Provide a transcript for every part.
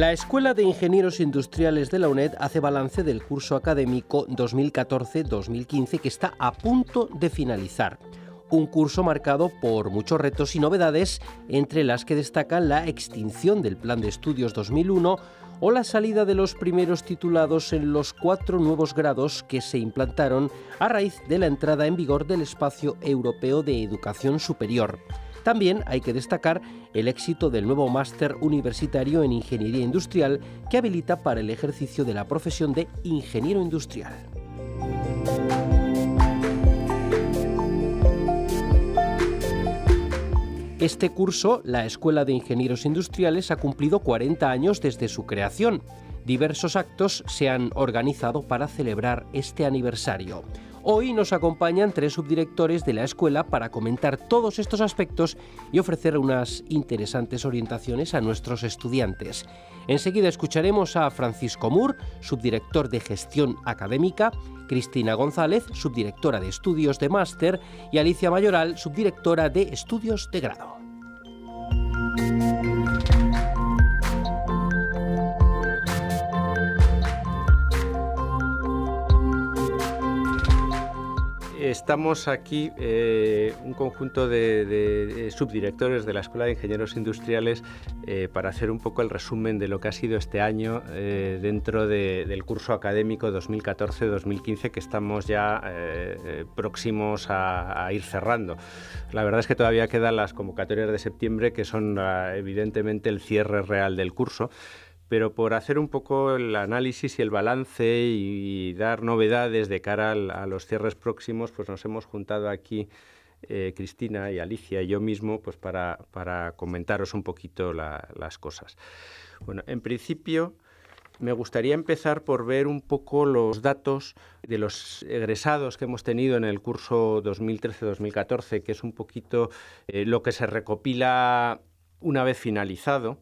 La Escuela de Ingenieros Industriales de la UNED hace balance del curso académico 2014-2015 que está a punto de finalizar. Un curso marcado por muchos retos y novedades, entre las que destacan la extinción del Plan de Estudios 2001 o la salida de los primeros titulados en los cuatro nuevos grados que se implantaron a raíz de la entrada en vigor del Espacio Europeo de Educación Superior. También hay que destacar el éxito del nuevo máster universitario en Ingeniería Industrial que habilita para el ejercicio de la profesión de ingeniero industrial. Este curso, la Escuela de Ingenieros Industriales ha cumplido 40 años desde su creación. Diversos actos se han organizado para celebrar este aniversario. Hoy nos acompañan tres subdirectores de la escuela para comentar todos estos aspectos y ofrecer unas interesantes orientaciones a nuestros estudiantes. Enseguida escucharemos a Francisco Mur, subdirector de gestión académica, Cristina González, subdirectora de estudios de máster, y Alicia Mayoral, subdirectora de estudios de grado. Estamos aquí, eh, un conjunto de, subdirectores de la Escuela de Ingenieros Industriales, eh, para hacer un poco el resumen de lo que ha sido este año eh, dentro del curso académico 2014-2015 que estamos ya próximos a, ir cerrando. La verdad es que todavía quedan las convocatorias de septiembre, que son ah, evidentemente el cierre real del curso pero por hacer un poco el análisis y el balance y, dar novedades de cara a los cierres próximos, pues nos hemos juntado aquí eh, Cristina y Alicia y yo mismo pues para, comentaros un poquito las cosas. Bueno, en principio me gustaría empezar por ver un poco los datos de los egresados que hemos tenido en el curso 2013-2014, que es un poquito eh, lo que se recopila una vez finalizado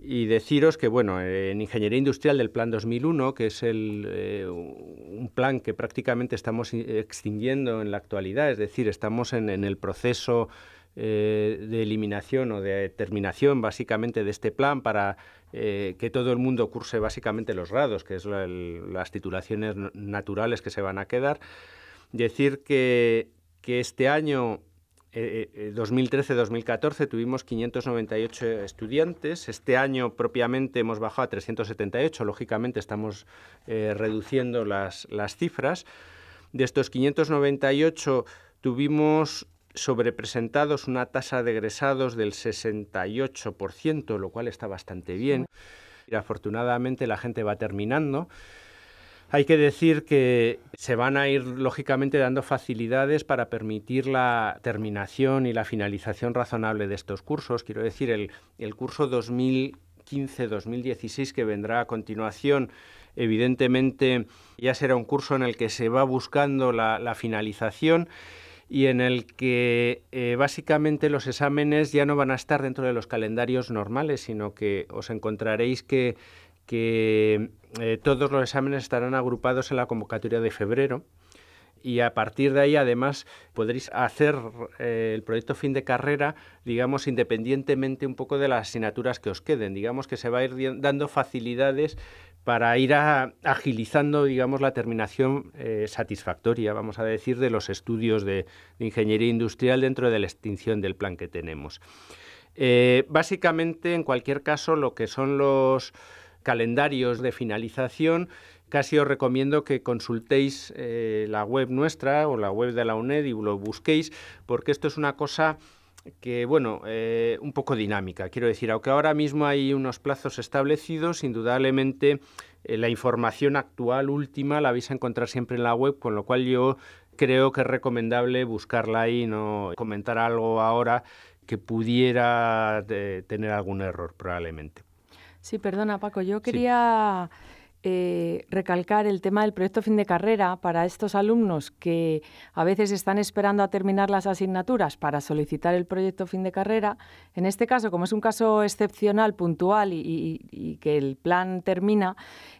y deciros que, bueno, en Ingeniería Industrial del Plan 2001, que es el, eh, un plan que prácticamente estamos extinguiendo en la actualidad, es decir, estamos en, el proceso eh, de eliminación o de terminación básicamente de este plan para eh, que todo el mundo curse básicamente los grados, que es las titulaciones naturales que se van a quedar. Decir que, que este año 2013-2014 eh, eh, tuvimos 598 estudiantes. Este año propiamente hemos bajado a 378. Lógicamente estamos eh, reduciendo las, las cifras. De estos 598 tuvimos sobrepresentados una tasa de egresados del 68%, lo cual está bastante bien. Y afortunadamente la gente va terminando. Hay que decir que se van a ir, lógicamente, dando facilidades para permitir la terminación y la finalización razonable de estos cursos. Quiero decir, el, curso 2015-2016 que vendrá a continuación, evidentemente ya será un curso en el que se va buscando la, finalización y en el que eh, básicamente los exámenes ya no van a estar dentro de los calendarios normales, sino que os encontraréis que que eh, todos los exámenes estarán agrupados en la convocatoria de febrero y a partir de ahí además podréis hacer eh, el proyecto fin de carrera, digamos, independientemente un poco de las asignaturas que os queden. Digamos que se va a ir dando facilidades para ir agilizando, digamos, la terminación eh, satisfactoria, vamos a decir, de los estudios de, ingeniería industrial dentro de la extinción del plan que tenemos. básicamente, en cualquier caso, lo que son los calendarios de finalización, casi os recomiendo que consultéis eh, la web nuestra o la web de la UNED y lo busquéis, porque esto es una cosa que, bueno, eh, un poco dinámica. Quiero decir, aunque ahora mismo hay unos plazos establecidos, indudablemente eh, la información actual, última, la vais a encontrar siempre en la web, con lo cual yo creo que es recomendable buscarla ahí no comentar algo ahora que pudiera tener algún error probablemente. Sí, perdona Paco, yo quería eh, recalcar el tema del proyecto fin de carrera para estos alumnos que a veces están esperando a terminar las asignaturas para solicitar el proyecto fin de carrera. En este caso, como es un caso excepcional, puntual y, que el plan termina,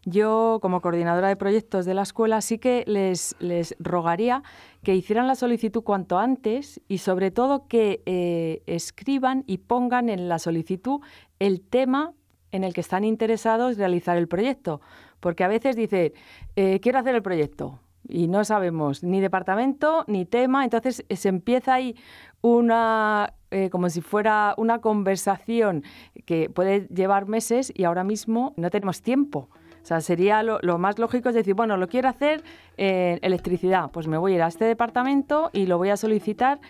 yo como coordinadora de proyectos de la escuela sí que les, les rogaría que hicieran la solicitud cuanto antes y sobre todo que eh, escriban y pongan en la solicitud el tema en el que están interesados realizar el proyecto. Porque a veces dice, eh, quiero hacer el proyecto y no sabemos ni departamento ni tema, entonces eh, se empieza ahí una, eh, como si fuera una conversación que puede llevar meses y ahora mismo no tenemos tiempo. Sea, sería lo, más lógico es decir, bueno, lo quiero hacer en electricidad, pues me voy a ir a este departamento y lo voy a solicitar,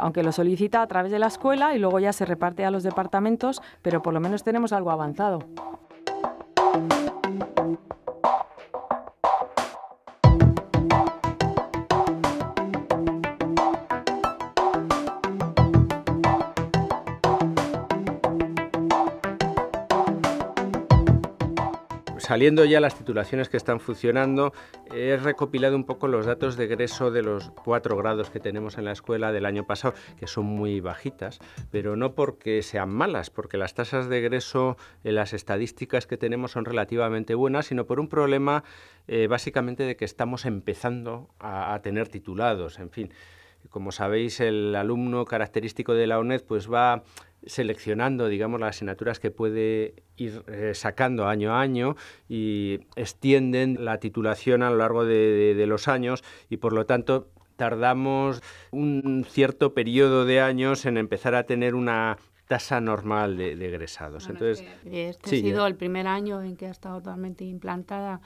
aunque lo solicita a través de la escuela y luego ya se reparte a los departamentos, pero por lo menos tenemos algo avanzado. Saliendo ya las titulaciones que están funcionando, he recopilado un poco los datos de egreso de los cuatro grados que tenemos en la escuela del año pasado, que son muy bajitas, pero no porque sean malas, porque las tasas de egreso en las estadísticas que tenemos son relativamente buenas, sino por un problema eh, básicamente de que estamos empezando a, a tener titulados, en fin. Como sabéis, el alumno característico de la UNED pues va seleccionando, digamos, las asignaturas que puede ir eh, sacando año a año y extienden la titulación a lo largo de, los años y, por lo tanto, tardamos un cierto periodo de años en empezar a tener una tasa normal de, egresados. Entonces, este ha sido el primer año en que ha estado totalmente implantada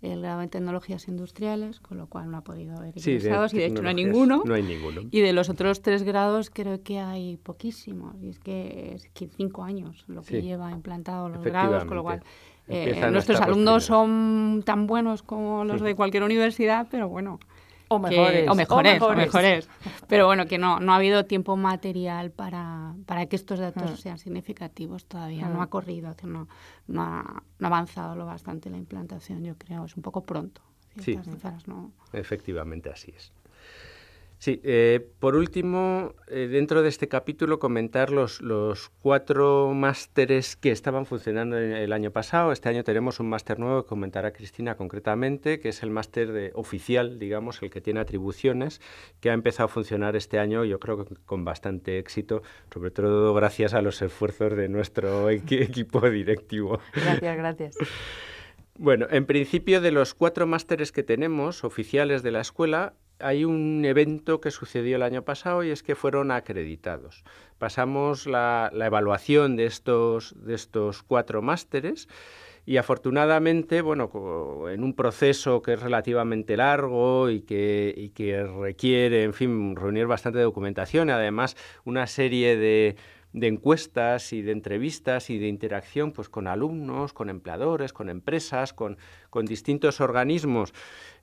el grado en tecnologías industriales, con lo cual no ha podido haber egresados y de hecho no hay ninguno. No hay ninguno. Y de los otros tres grados creo que hay poquísimos. Y es que es cinco años lo que lleva implantado los grados, con lo cual eh, nuestros alumnos son tan buenos como los de cualquier universidad, pero bueno, o mejores. o mejores, o mejores. Pero bueno, que no, no ha habido tiempo material para, para que estos datos mm. sean significativos todavía. No mm. ha corrido, no, no, ha, no ha avanzado lo bastante la implantación, yo creo. Es un poco pronto. Sí, efectivamente así es. Sí, eh, por último, eh, dentro de este capítulo comentar los, los cuatro másteres que estaban funcionando el año pasado. Este año tenemos un máster nuevo que comentará Cristina concretamente, que es el máster oficial, digamos, el que tiene atribuciones, que ha empezado a funcionar este año, yo creo que con bastante éxito, sobre todo gracias a los esfuerzos de nuestro equipo directivo. Gracias, gracias. Bueno, en principio de los cuatro másteres que tenemos oficiales de la escuela, hay un evento que sucedió el año pasado y es que fueron acreditados. Pasamos la, evaluación de estos, de estos cuatro másteres y afortunadamente, bueno, en un proceso que es relativamente largo y que, y que requiere, en fin, reunir bastante documentación además una serie de de encuestas y de entrevistas y de interacción pues, con alumnos, con empleadores, con empresas, con, con distintos organismos,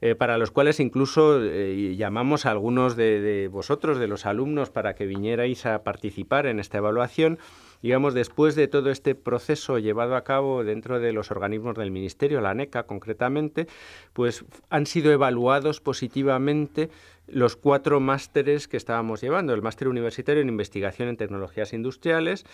eh, para los cuales incluso eh, llamamos a algunos de, vosotros, de los alumnos, para que vinierais a participar en esta evaluación. Digamos, después de todo este proceso llevado a cabo dentro de los organismos del Ministerio, la NECA concretamente, pues han sido evaluados positivamente los cuatro másteres que estábamos llevando, el máster universitario en investigación en tecnologías industriales,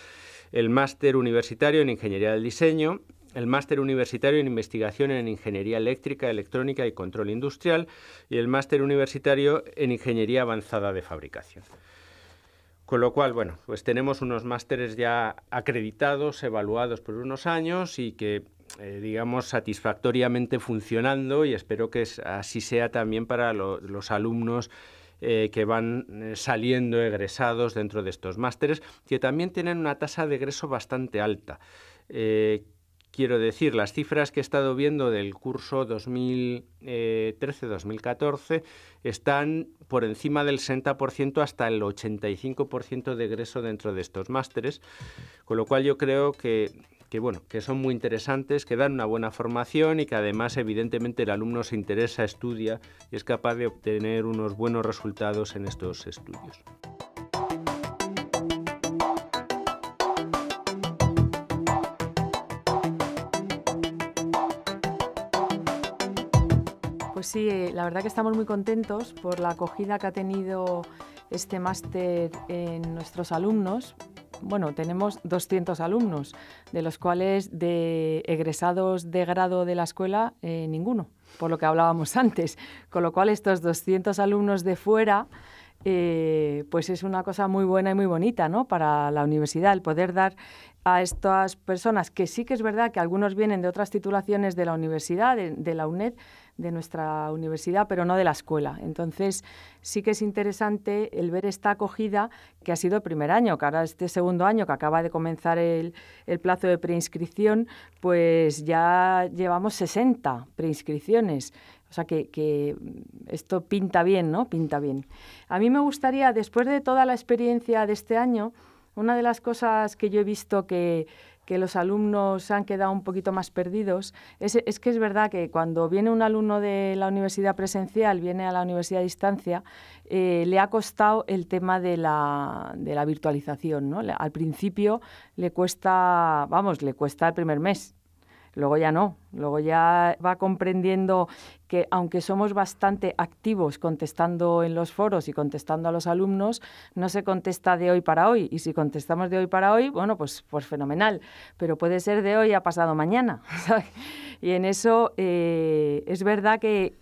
el máster universitario en ingeniería del diseño, el máster universitario en investigación en ingeniería eléctrica, electrónica y control industrial y el máster universitario en ingeniería avanzada de fabricación. Con lo cual, bueno, pues tenemos unos másteres ya acreditados, evaluados por unos años y que eh, digamos, satisfactoriamente funcionando y espero que así sea también para los alumnos eh, que van eh, saliendo egresados dentro de estos másteres, que también tienen una tasa de egreso bastante alta. Quiero decir, las cifras que he estado viendo del curso 2013-2014 están por encima del 60% hasta el 85% de egreso dentro de estos másteres, con lo cual yo creo que que bueno, que son muy interesantes, que dan una buena formación y que además evidentemente el alumno se interesa, estudia y es capaz de obtener unos buenos resultados en estos estudios. Pues sí, la verdad que estamos muy contentos por la acogida que ha tenido este máster en nuestros alumnos. Bueno, tenemos 200 alumnos, de los cuales de egresados de grado de la escuela, eh, ninguno, por lo que hablábamos antes. Con lo cual, estos 200 alumnos de fuera, eh, pues es una cosa muy buena y muy bonita ¿no? para la universidad, el poder dar a estas personas, que sí que es verdad que algunos vienen de otras titulaciones de la universidad, de la UNED, de nuestra universidad, pero no de la escuela. Entonces, sí que es interesante el ver esta acogida que ha sido el primer año, que ahora este segundo año que acaba de comenzar el, plazo de preinscripción, pues ya llevamos 60 preinscripciones. O sea que, que, esto pinta bien, ¿no? Pinta bien. A mí me gustaría, después de toda la experiencia de este año, una de las cosas que yo he visto que, que los alumnos han quedado un poquito más perdidos, es, que es verdad que cuando viene un alumno de la universidad presencial, viene a la universidad a distancia, eh, le ha costado el tema de la, de la virtualización. ¿no? Al principio le cuesta, vamos, le cuesta el primer mes. Luego ya no, luego ya va comprendiendo que aunque somos bastante activos contestando en los foros y contestando a los alumnos, no se contesta de hoy para hoy. Y si contestamos de hoy para hoy, bueno, pues, pues fenomenal. Pero puede ser de hoy a pasado mañana. Y en eso eh, es verdad que,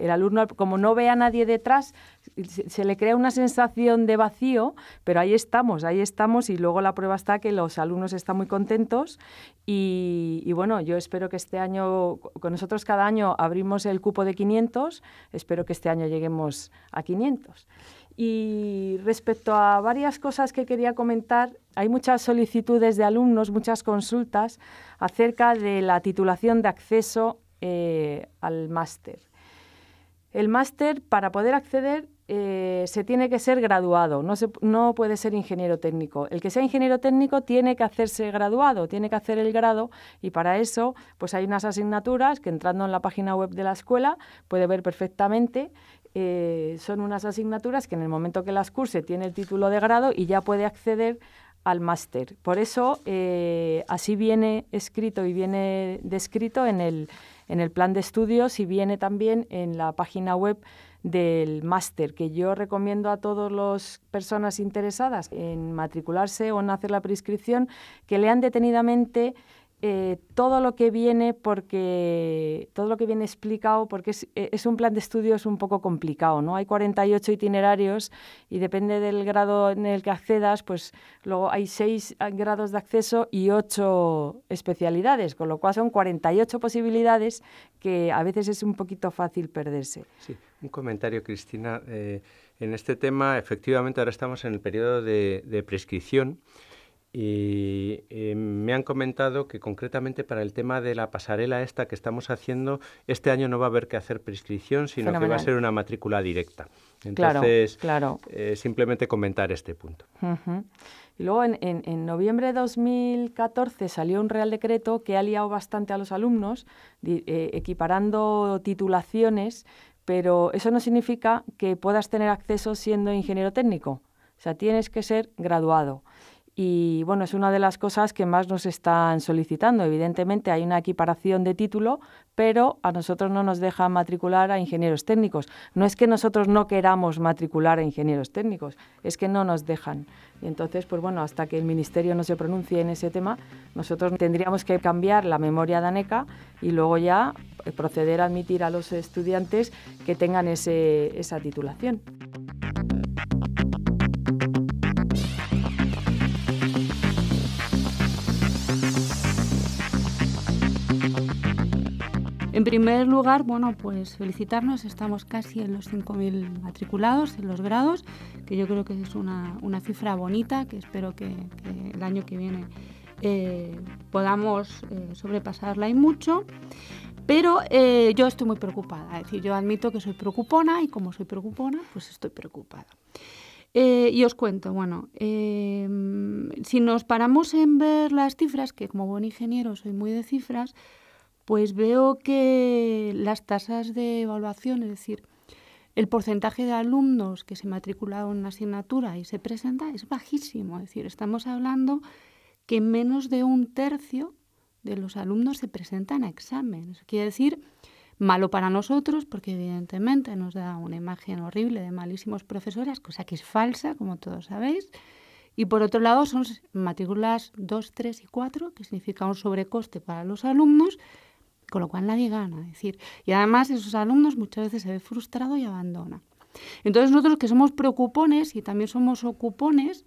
el alumno, como no ve a nadie detrás, se, le crea una sensación de vacío, pero ahí estamos, ahí estamos y luego la prueba está que los alumnos están muy contentos y, y bueno, yo espero que este año, con nosotros cada año abrimos el cupo de 500, espero que este año lleguemos a 500. Y respecto a varias cosas que quería comentar, hay muchas solicitudes de alumnos, muchas consultas acerca de la titulación de acceso eh, al máster. El máster, para poder acceder, eh, se tiene que ser graduado, no, no puede ser ingeniero técnico. El que sea ingeniero técnico tiene que hacerse graduado, tiene que hacer el grado y para eso pues hay unas asignaturas que entrando en la página web de la escuela puede ver perfectamente. Eh, son unas asignaturas que en el momento que las curse tiene el título de grado y ya puede acceder al máster. Por eso eh, así viene escrito y viene descrito en el, en el plan de estudios y viene también en la página web del máster, que yo recomiendo a todas las personas interesadas en matricularse o en hacer la prescripción que lean detenidamente eh, todo lo que viene porque todo lo que viene explicado porque eh, es, un plan de estudios un poco complicado no hay 48 itinerarios y depende del grado en el que accedas pues luego hay seis grados de acceso y ocho especialidades con lo cual son 48 posibilidades que a veces es un poquito fácil perderse. Sí un comentario Cristina eh, en este tema efectivamente ahora estamos en el periodo de, de prescripción y eh, me han comentado que concretamente para el tema de la pasarela esta que estamos haciendo, este año no va a haber que hacer prescripción, sino que va a ser una matrícula directa. Entonces, claro, eh, simplemente comentar este punto. Y luego en, en, noviembre de 2014 salió un Real Decreto que ha liado bastante a los alumnos, eh, equiparando titulaciones, pero eso no significa que puedas tener acceso siendo ingeniero técnico. O sea, tienes que ser graduado. Y bueno, es una de las cosas que más nos están solicitando. Evidentemente hay una equiparación de título, pero a nosotros no nos dejan matricular a ingenieros técnicos. No es que nosotros no queramos matricular a ingenieros técnicos, es que no nos dejan. Y entonces, pues bueno, hasta que el Ministerio no se pronuncie en ese tema, nosotros tendríamos que cambiar la memoria de ANECA y luego ya eh, proceder a admitir a los estudiantes que tengan ese, esa titulación. Primer lugar, bueno, pues felicitarnos, estamos casi en los 5.000 matriculados en los grados, que yo creo que es una, cifra bonita, que espero que, el año que viene eh, podamos eh, sobrepasarla y mucho. Pero eh, yo estoy muy preocupada, es decir, yo admito que soy preocupona y como soy preocupona, pues estoy preocupada. y os cuento, bueno, si nos paramos en ver las cifras, que como buen ingeniero soy muy de cifras, pues veo que las tasas de evaluación, es decir, el porcentaje de alumnos que se matricularon en una asignatura y se presenta es bajísimo. Es decir, estamos hablando que menos de un tercio de los alumnos se presentan a examen. Eso quiere decir Malo para nosotros porque evidentemente nos da una imagen horrible de malísimos profesores, cosa que es falsa, como todos sabéis. Y por otro lado son matrículas 2, 3 y 4, que significa un sobrecoste para los alumnos, con lo cual nadie gana. Es decir, y además esos alumnos muchas veces se ve frustrado y abandona. Entonces nosotros que somos preocupones y también somos ocupones,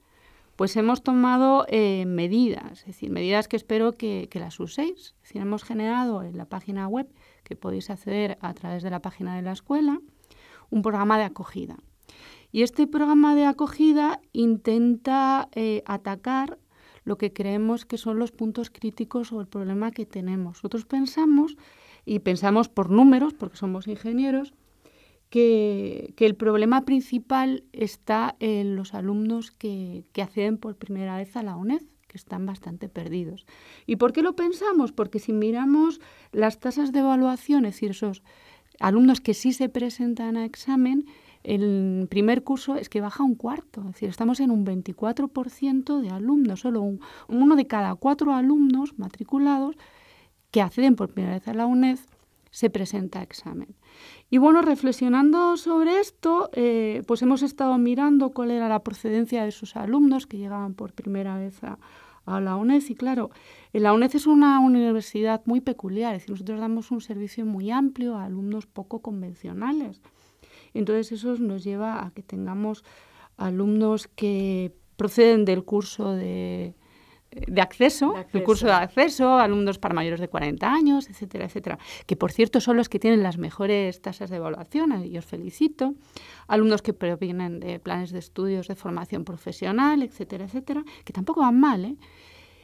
pues hemos tomado eh, medidas, es decir, medidas que espero que, las uséis. Es decir, hemos generado en la página web, que podéis acceder a través de la página de la escuela, un programa de acogida. Y este programa de acogida intenta eh, atacar lo que creemos que son los puntos críticos o el problema que tenemos. Nosotros pensamos, y pensamos por números, porque somos ingenieros, que, el problema principal está en los alumnos que, acceden por primera vez a la UNED que están bastante perdidos. ¿Y por qué lo pensamos? Porque si miramos las tasas de evaluación, es decir, esos alumnos que sí se presentan a examen, el primer curso es que baja un cuarto, es decir, estamos en un 24% de alumnos, solo uno de cada cuatro alumnos matriculados que acceden por primera vez a la UNED se presenta a examen. Y bueno, reflexionando sobre esto, eh, pues hemos estado mirando cuál era la procedencia de sus alumnos que llegaban por primera vez a, la UNED. Y claro, la UNED es una universidad muy peculiar, es decir, nosotros damos un servicio muy amplio a alumnos poco convencionales. Entonces eso nos lleva a que tengamos alumnos que proceden del curso de de acceso, el curso de acceso, alumnos para mayores de 40 años, etcétera, etcétera, que por cierto son los que tienen las mejores tasas de evaluación, y os felicito, alumnos que provienen de planes de estudios de formación profesional, etcétera, etcétera, que tampoco van mal, ¿eh?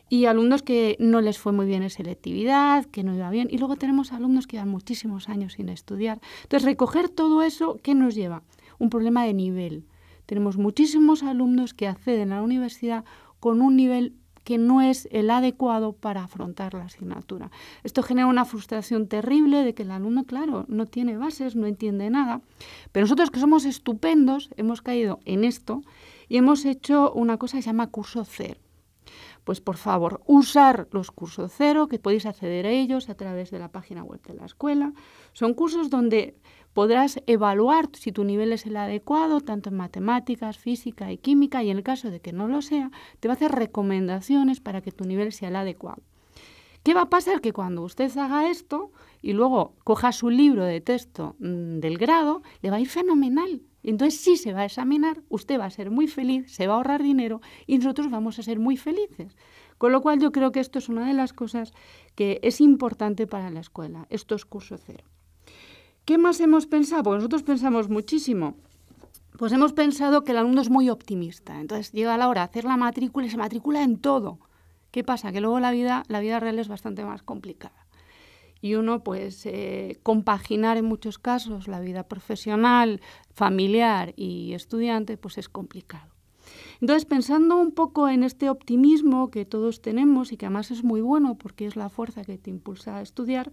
Y alumnos que no les fue muy bien en selectividad, que no iba bien, y luego tenemos alumnos que llevan muchísimos años sin estudiar. Entonces, recoger todo eso, ¿qué nos lleva? Un problema de nivel. Tenemos muchísimos alumnos que acceden a la universidad con un nivel que no es el adecuado para afrontar la asignatura. Esto genera una frustración terrible de que el alumno, claro, no tiene bases, no entiende nada. Pero nosotros que somos estupendos hemos caído en esto y hemos hecho una cosa que se llama curso cero. Pues por favor, usar los cursos cero, que podéis acceder a ellos a través de la página web de la escuela. Son cursos donde podrás evaluar si tu nivel es el adecuado, tanto en matemáticas, física y química, y en el caso de que no lo sea, te va a hacer recomendaciones para que tu nivel sea el adecuado. ¿Qué va a pasar? Que cuando usted haga esto y luego coja su libro de texto mm, del grado, le va a ir fenomenal. Entonces sí se va a examinar, usted va a ser muy feliz, se va a ahorrar dinero y nosotros vamos a ser muy felices. Con lo cual yo creo que esto es una de las cosas que es importante para la escuela, estos cursos cero. ¿Qué más hemos pensado? Porque nosotros pensamos muchísimo. Pues hemos pensado que el alumno es muy optimista. Entonces llega la hora de hacer la matrícula y se matricula en todo. ¿Qué pasa? Que luego la vida, la vida real es bastante más complicada. Y uno, pues, eh, compaginar en muchos casos la vida profesional, familiar y estudiante, pues es complicado. Entonces, pensando un poco en este optimismo que todos tenemos y que además es muy bueno porque es la fuerza que te impulsa a estudiar,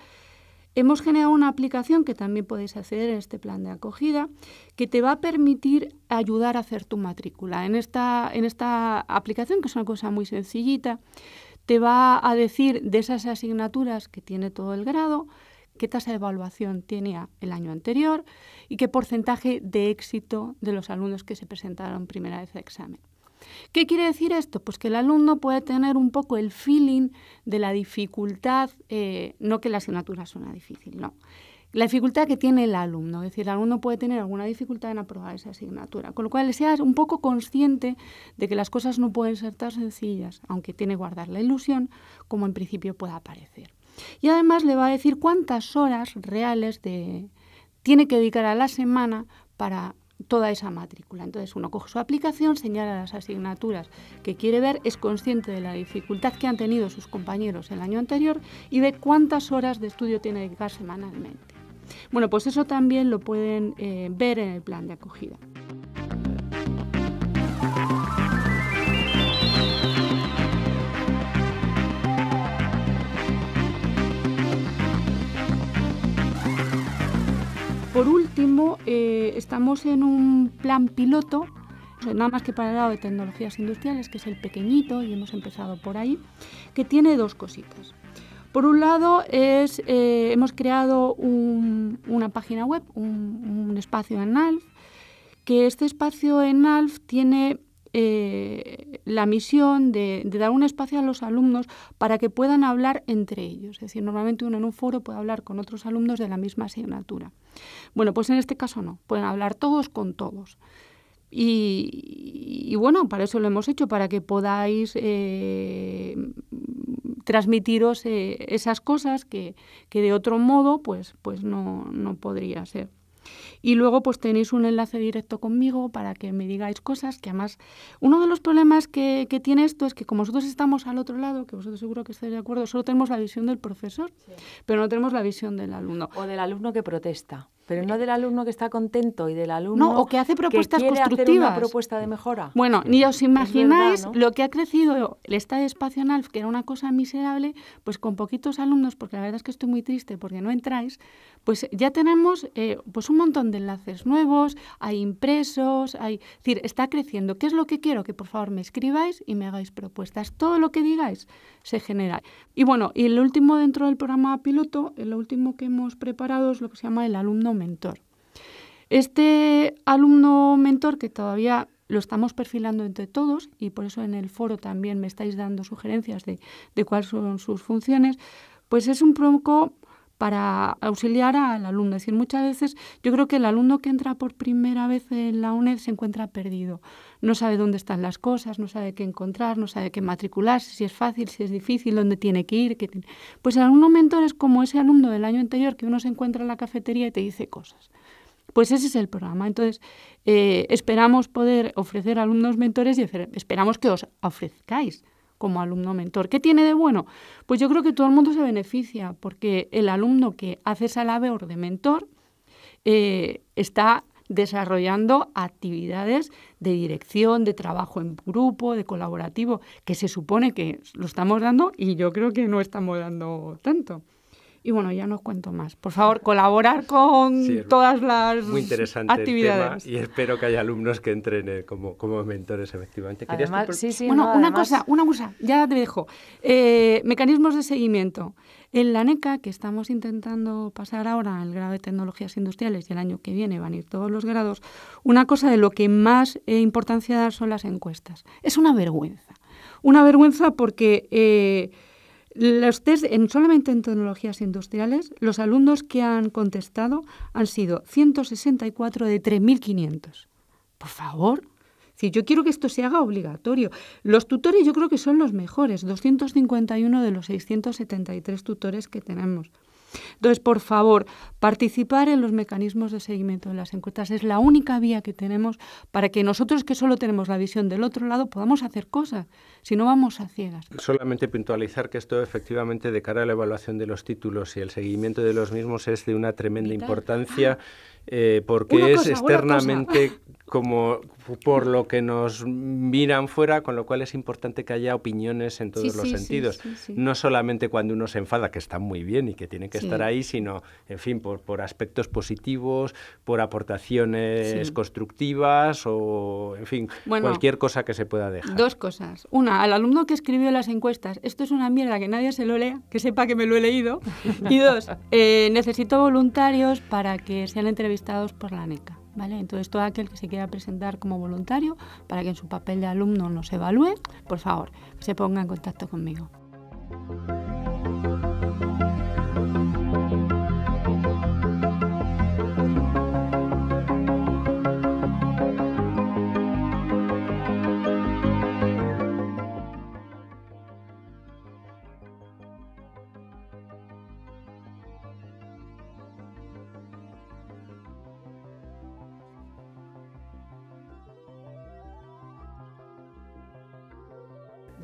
Hemos generado una aplicación que también podéis acceder en este plan de acogida, que te va a permitir ayudar a hacer tu matrícula. En esta, en esta aplicación, que es una cosa muy sencillita, te va a decir de esas asignaturas que tiene todo el grado, qué tasa de evaluación tenía el año anterior y qué porcentaje de éxito de los alumnos que se presentaron primera vez a examen. ¿Qué quiere decir esto? Pues que el alumno puede tener un poco el feeling de la dificultad, eh, no que la asignatura suena difícil, no. La dificultad que tiene el alumno, es decir, el alumno puede tener alguna dificultad en aprobar esa asignatura, con lo cual seas un poco consciente de que las cosas no pueden ser tan sencillas, aunque tiene que guardar la ilusión, como en principio pueda parecer. Y además le va a decir cuántas horas reales tiene que dedicar a la semana para toda esa matrícula. Entonces uno coge su aplicación, señala las asignaturas que quiere ver, es consciente de la dificultad que han tenido sus compañeros el año anterior y ve cuántas horas de estudio tiene que dedicar semanalmente. Bueno, pues eso también lo pueden eh, ver en el plan de acogida. Por último, eh, estamos en un plan piloto, nada más que para el lado de tecnologías industriales, que es el pequeñito, y hemos empezado por ahí, que tiene dos cositas. Por un lado, es, eh, hemos creado una página web, un, espacio en ALF, que este espacio en ALF tiene eh, la misión de, dar un espacio a los alumnos para que puedan hablar entre ellos. Es decir, normalmente uno en un foro puede hablar con otros alumnos de la misma asignatura. Bueno, pues en este caso no, pueden hablar todos con todos. Y, bueno, para eso lo hemos hecho, para que podáis eh, transmitiros eh, esas cosas que, que, de otro modo pues, pues no, no podría ser. Y luego pues tenéis un enlace directo conmigo para que me digáis cosas que además uno de los problemas que, que tiene esto es que como nosotros estamos al otro lado, que vosotros seguro que estáis de acuerdo, solo tenemos la visión del profesor, pero no tenemos la visión del alumno. O del alumno que protesta. Pero no del alumno que está contento y del alumno no, o que hace propuestas constructivas. una propuesta de mejora. Bueno, ni os imagináis lo que ha crecido el Estado espacional, que era una cosa miserable, pues con poquitos alumnos, porque la verdad es que estoy muy triste porque no entráis, pues ya tenemos eh, pues un montón de enlaces nuevos, hay impresos, hay, es decir, está creciendo. ¿Qué es lo que quiero? Que por favor me escribáis y me hagáis propuestas. Todo lo que digáis se genera. Y bueno, y el último dentro del programa piloto, el último que hemos preparado es lo que se llama el alumno mentor. Este alumno mentor que todavía lo estamos perfilando entre todos y por eso en el foro también me estáis dando sugerencias de, de cuáles son sus funciones, pues es un poco para auxiliar al alumno. Es decir, muchas veces yo creo que el alumno que entra por primera vez en la UNED se encuentra perdido. No sabe dónde están las cosas, no sabe qué encontrar, no sabe qué matricularse, si es fácil, si es difícil, dónde tiene que ir. Pues el alumno mentor es como ese alumno del año anterior que uno se encuentra en la cafetería y te dice cosas. Pues ese es el programa. Entonces, eh, esperamos poder ofrecer alumnos mentores y esperamos que os ofrezcáis como alumno mentor. ¿Qué tiene de bueno? Pues yo creo que todo el mundo se beneficia porque el alumno que hace esa labor de mentor eh, está desarrollando actividades de dirección, de trabajo en grupo, de colaborativo, que se supone que lo estamos dando y yo creo que no estamos dando tanto. Y bueno, ya no os cuento más. Por favor, colaborar con todas las muy interesante actividades. y espero que haya alumnos que entren como, como mentores, efectivamente. sí, sí, bueno, una cosa, una cosa, ya te dejo. Eh, mecanismos de seguimiento. En la NECA, que estamos intentando pasar ahora el grado de tecnologías industriales y el año que viene van a ir todos los grados, una cosa de lo que más eh, importancia da son las encuestas. Es una vergüenza. Una vergüenza porque... Eh, los test, en, solamente en tecnologías industriales, los alumnos que han contestado han sido 164 de 3.500. Por favor, si yo quiero que esto se haga obligatorio. Los tutores yo creo que son los mejores, 251 de los 673 tutores que tenemos. Entonces, por favor, participar en los mecanismos de seguimiento de las encuestas es la única vía que tenemos para que nosotros que solo tenemos la visión del otro lado podamos hacer cosas, si no vamos a ciegas. Solamente puntualizar que esto efectivamente de cara a la evaluación de los títulos y el seguimiento de los mismos es de una tremenda importancia. Eh, porque es externamente como por lo que nos miran fuera, con lo cual es importante que haya opiniones en todos los sentidos. no solamente cuando uno se enfada, que está muy bien y que tiene que estar ahí, sino, en fin, por, por aspectos positivos, por aportaciones constructivas o, en fin, cualquier cosa que se pueda dejar. Dos cosas. Una, al alumno que escribió las encuestas, esto es una mierda, que nadie se lo lea, que sepa que me lo he leído. y dos, eh, necesito voluntarios para que sean entrevistados por la NECA. Entonces, todo aquel que se quiera presentar como voluntario para que en su papel de alumno nos evalúe, por favor, se ponga en contacto conmigo.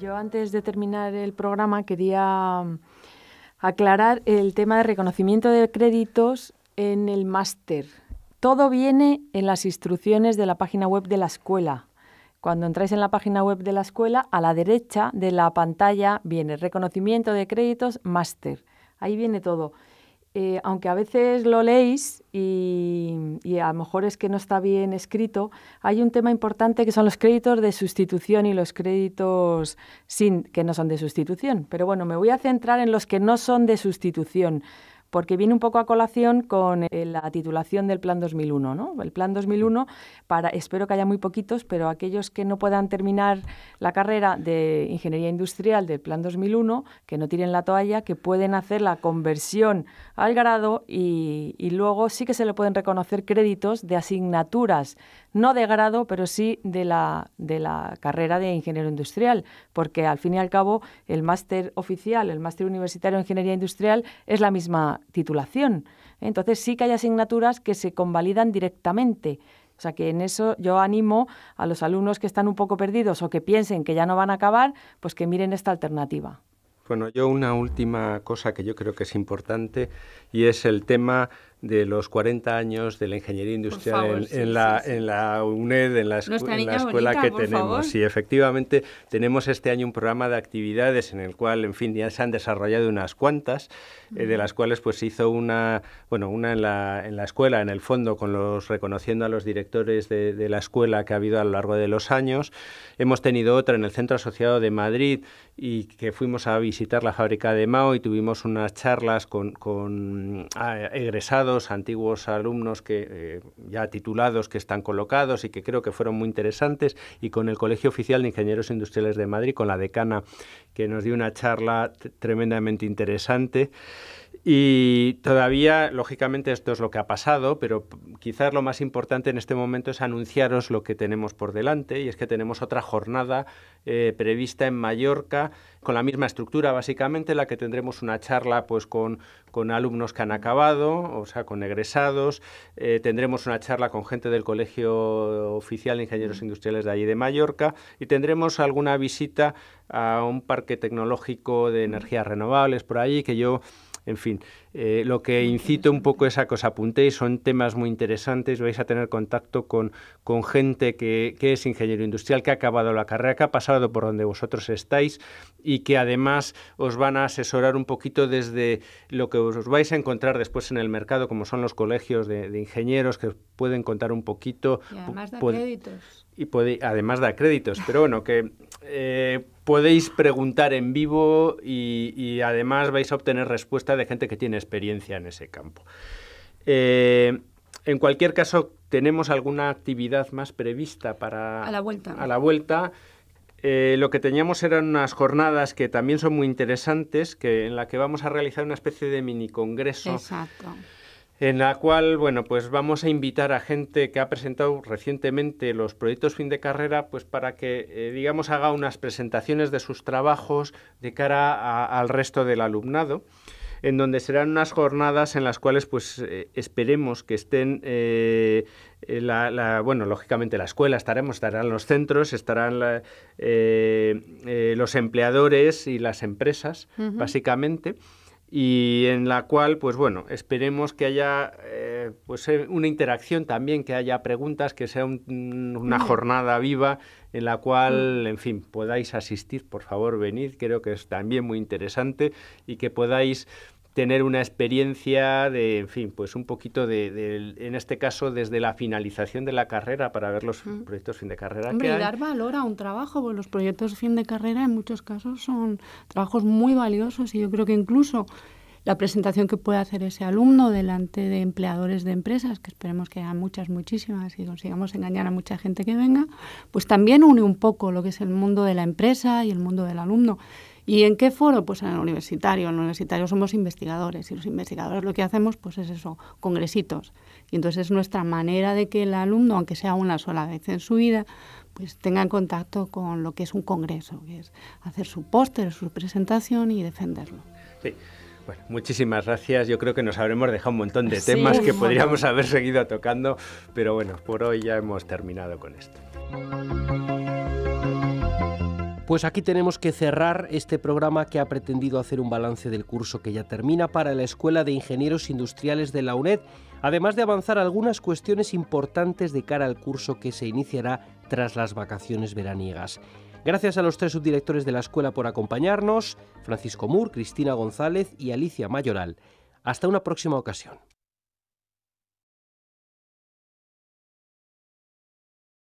Yo antes de terminar el programa quería mm, aclarar el tema de reconocimiento de créditos en el máster. Todo viene en las instrucciones de la página web de la escuela. Cuando entráis en la página web de la escuela, a la derecha de la pantalla viene reconocimiento de créditos máster. Ahí viene todo. Eh, aunque a veces lo leéis y, y, a lo mejor es que no está bien escrito, hay un tema importante que son los créditos de sustitución y los créditos sin que no son de sustitución. Pero bueno, me voy a centrar en los que no son de sustitución porque viene un poco a colación con eh, la titulación del Plan 2001. ¿no? El Plan 2001, para, espero que haya muy poquitos, pero aquellos que no puedan terminar la carrera de Ingeniería Industrial del Plan 2001, que no tiren la toalla, que pueden hacer la conversión al grado y, y luego sí que se le pueden reconocer créditos de asignaturas no de grado, pero sí de la, de la carrera de ingeniero industrial, porque al fin y al cabo el máster oficial, el máster universitario en ingeniería industrial es la misma titulación. Entonces sí que hay asignaturas que se convalidan directamente. O sea que en eso yo animo a los alumnos que están un poco perdidos o que piensen que ya no van a acabar, pues que miren esta alternativa. Bueno, yo una última cosa que yo creo que es importante y es el tema de los 40 años de la ingeniería industrial en, la, en la UNED, en la, escuela que tenemos. Sí, efectivamente, tenemos este año un programa de actividades en el cual, en fin, ya se han desarrollado unas cuantas, eh, de las cuales pues se hizo una, bueno, una en la, en la escuela, en el fondo, con los reconociendo a los directores de, de la escuela que ha habido a lo largo de los años. Hemos tenido otra en el Centro Asociado de Madrid y que fuimos a visitar la fábrica de Mao y tuvimos unas charlas con, con ah, egresados antiguos alumnos que eh, ya titulados que están colocados y que creo que fueron muy interesantes y con el Colegio Oficial de Ingenieros Industriales de Madrid, con la decana que nos dio una charla tremendamente interesante. Y todavía, lógicamente, esto es lo que ha pasado, pero quizás lo más importante en este momento es anunciaros lo que tenemos por delante, y es que tenemos otra jornada eh, prevista en Mallorca con la misma estructura, básicamente, la que tendremos una charla pues con, con alumnos que han acabado, o sea, con egresados, eh, tendremos una charla con gente del Colegio Oficial de Ingenieros Industriales de allí de Mallorca y tendremos alguna visita a un parque tecnológico de energías renovables por allí que yo en fin, eh, lo que incito un poco es a que os apuntéis, son temas muy interesantes, vais a tener contacto con, con gente que, que, es ingeniero industrial, que ha acabado la carrera, que ha pasado por donde vosotros estáis y que además os van a asesorar un poquito desde lo que os vais a encontrar después en el mercado, como son los colegios de, de ingenieros, que pueden contar un poquito. Y además de créditos. Y además da créditos, pero bueno, que eh, podéis preguntar en vivo y, además vais a obtener respuesta de gente que tiene experiencia en ese campo. Eh, en cualquier caso, ¿tenemos alguna actividad más prevista para... A la vuelta. A la vuelta. Eh, lo que teníamos eran unas jornadas que también son muy interesantes, que, en la que vamos a realizar una especie de mini congreso. Exacto en la cual, bueno, pues vamos a invitar a gente que ha presentado recientemente los proyectos fin de carrera, pues para que, eh, digamos, haga unas presentaciones de sus trabajos de cara al resto del alumnado en donde serán unas jornadas en las cuales pues eh, esperemos que estén eh, la, bueno lógicamente la escuela estaremos estarán los centros estarán los empleadores y las empresas básicamente y en la cual, pues bueno, esperemos que haya eh, pues eh, una interacción también, que haya preguntas, que sea una jornada viva en la cual, en fin, podáis asistir, por favor, venid, creo que es también muy interesante y que podáis tener una experiencia de, en fin, pues un poquito de, en este caso, desde la finalización de la carrera para ver los proyectos fin de carrera. Hombre, dar valor a un trabajo, porque los proyectos fin de carrera en muchos casos son trabajos muy valiosos y yo creo que incluso la presentación que puede hacer ese alumno delante de empleadores de empresas, que esperemos que haya muchas, muchísimas y consigamos engañar a mucha gente que venga, pues también une un poco lo que es el mundo de la empresa y el mundo del alumno. ¿Y en qué foro? Pues en el universitario. En el universitario somos investigadores y los investigadores lo que hacemos pues es eso, congresitos. Y entonces es nuestra manera de que el alumno, aunque sea una sola vez en su vida, pues tenga en contacto con lo que es un congreso, que es hacer su póster, su presentación y defenderlo. Sí. Bueno, muchísimas gracias. Yo creo que nos habremos dejado un montón de temas que podríamos haber seguido tocando, pero bueno, por hoy ya hemos terminado con esto. Pues aquí tenemos que cerrar este programa que ha pretendido hacer un balance del curso que ya termina para la Escuela de Ingenieros Industriales de la UNED, además de avanzar algunas cuestiones importantes de cara al curso que se iniciará tras las vacaciones veraniegas. Gracias a los tres subdirectores de la escuela por acompañarnos, Francisco Mur, Cristina González y Alicia Mayoral. Hasta una próxima ocasión.